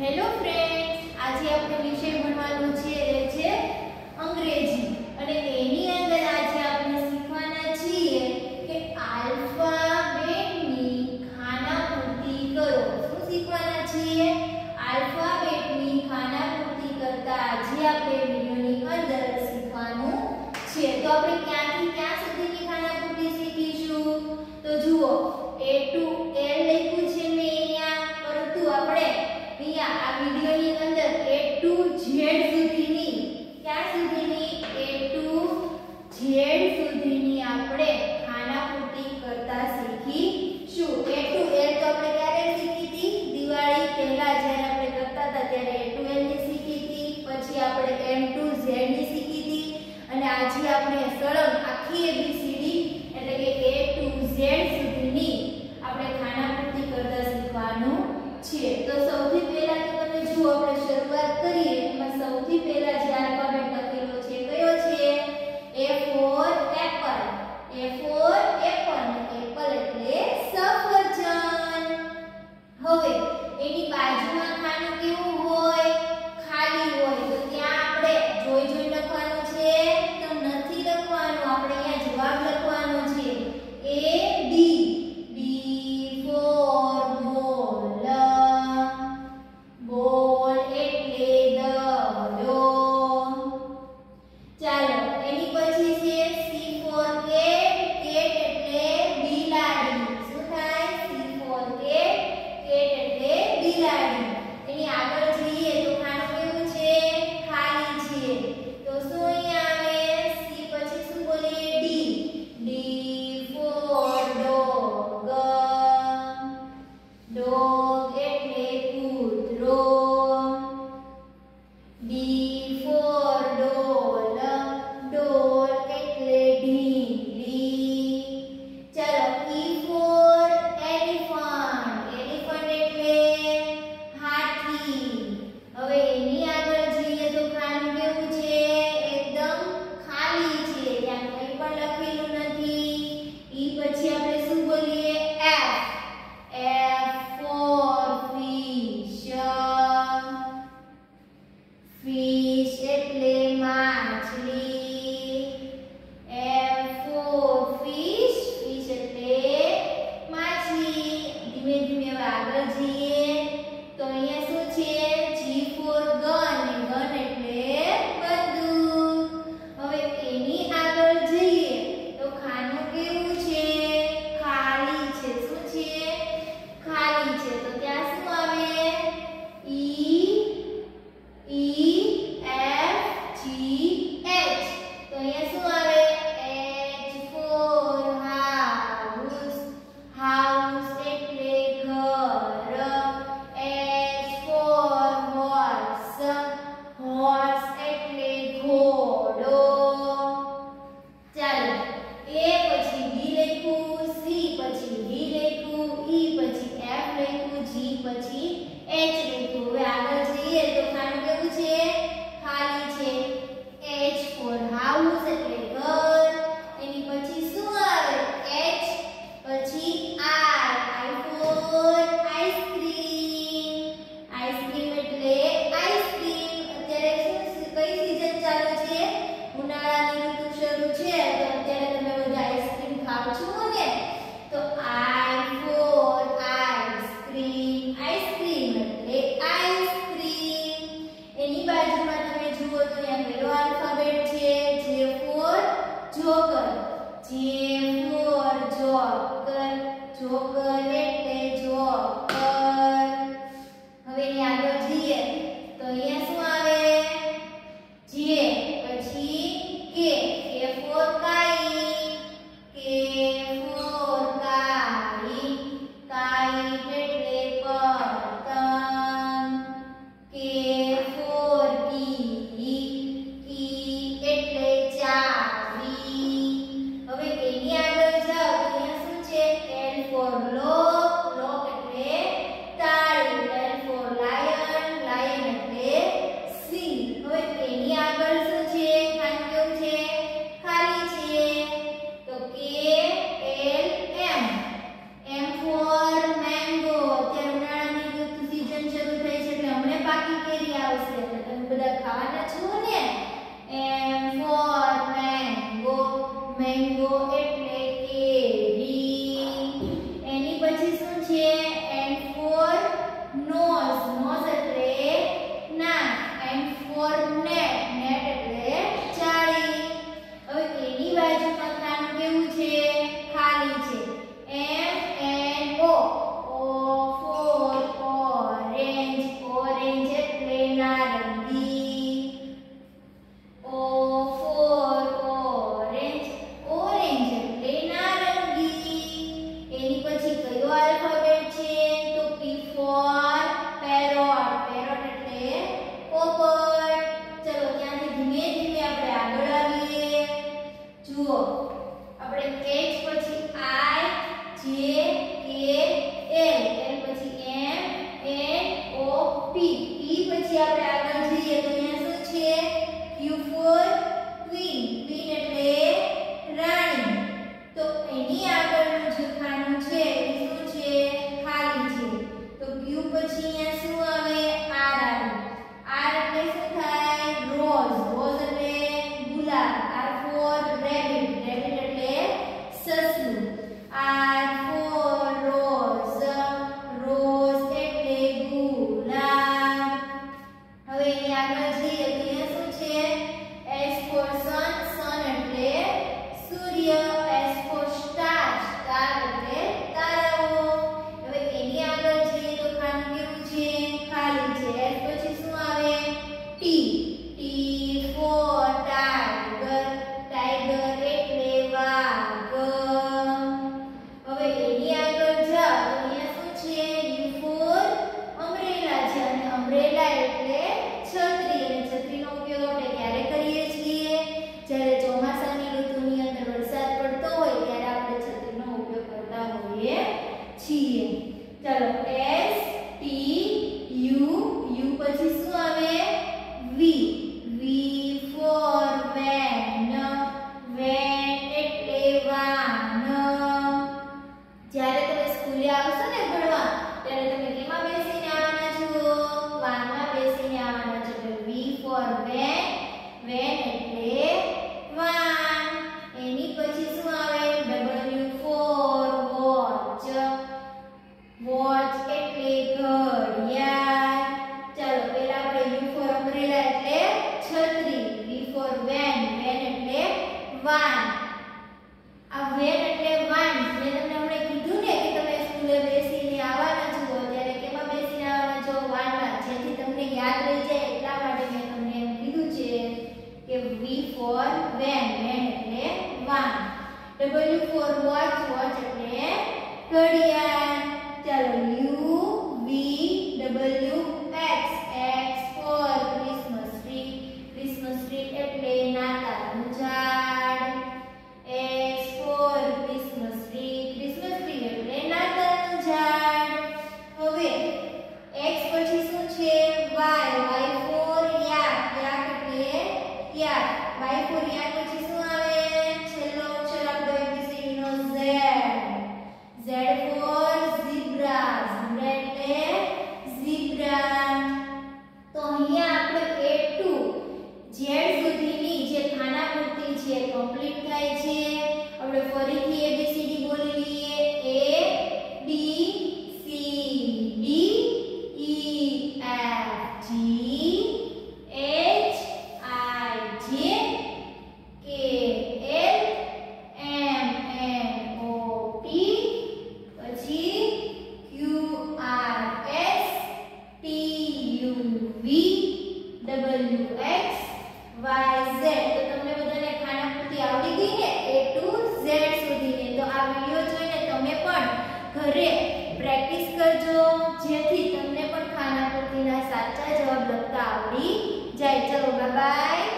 Hello friends આજે આપણે વિષય ભણવાનો છે, એ છે અંગ્રેજી. અને એની અંદર આજે આપણે શીખવાના છીએ કે આલ્ફાબેટની ખાનાપૂર્તિ કરો. શું શીખવાના છીએ? આલ્ફાબેટની ખાનાપૂર્તિ કરતા આજે આપણે વિડીયોની અંદર શીખવાનું છે. તો આપણે હવે આગળ જઈએ છે કમ્પ્લીટ થાય છે. આપણે ફરીથી ઘરે પ્રેક્ટિસ કરજો. જેથી તમને પણ ખાના પૂર્તિના સાચા જવાબ લખતા આવડી જાય. ચલો બાય